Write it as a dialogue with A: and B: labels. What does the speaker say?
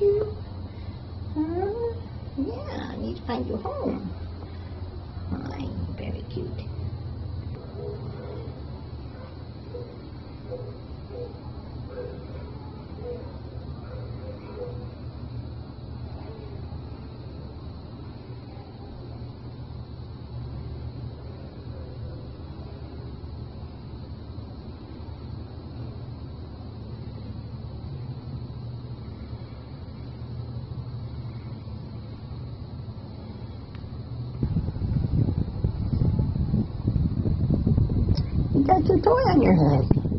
A: you? Huh? Yeah, I need to find you home. Fine, very cute. You got your toy on your head.